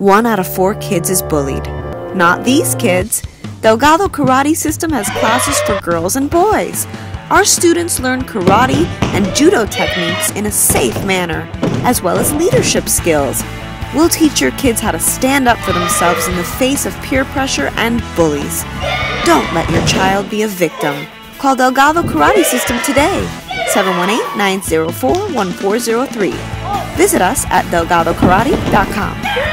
one out of four kids is bullied. Not these kids. Delgado Karate System has classes for girls and boys. Our students learn karate and judo techniques in a safe manner, as well as leadership skills. We'll teach your kids how to stand up for themselves in the face of peer pressure and bullies. Don't let your child be a victim. Call Delgado Karate System today, 718-904-1403. Visit us at delgadokarate.com.